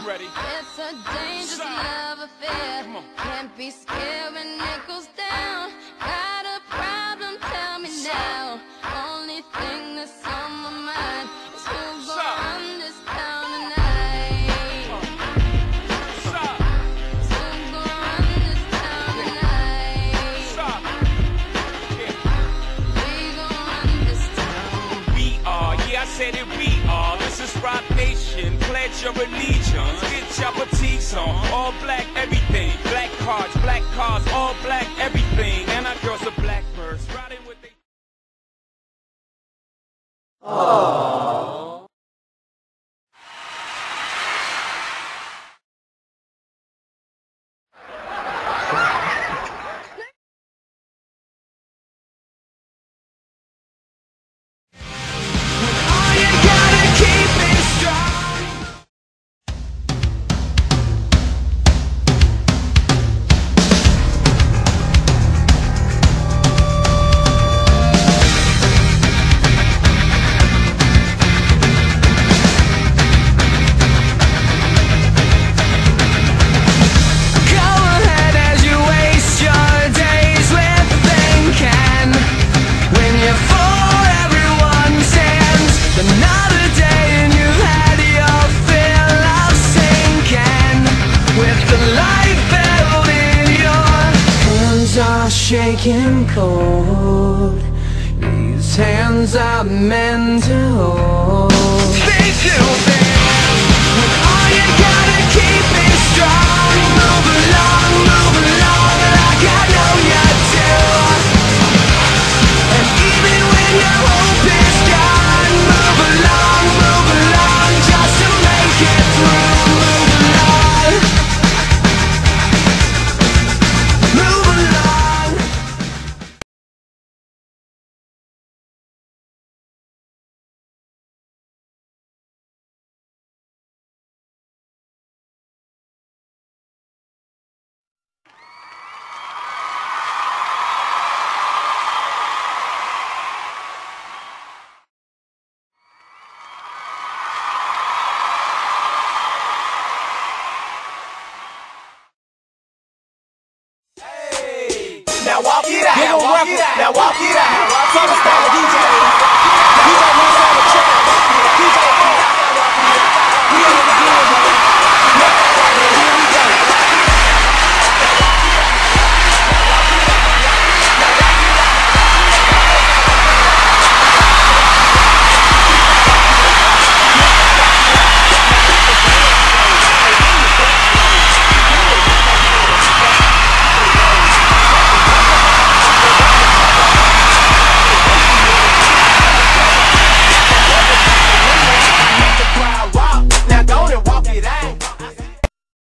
I'm ready. It's a dangerous love affair. Come on. Can't be scared when it goes down. Got a problem? Tell me now. Only thing that's on my mind is who's gonna run this town tonight. Who's gonna run this town tonight? We gon' run this town. We are, yeah, I said it, we is Rock Nation. Pledge your allegiance. Get your boutiques on. All black, everything. Black cards, black cars, all black, everything. And our girls are blackbirds. Riding with they. All shaking cold. These hands are meant to hold. Think you walk it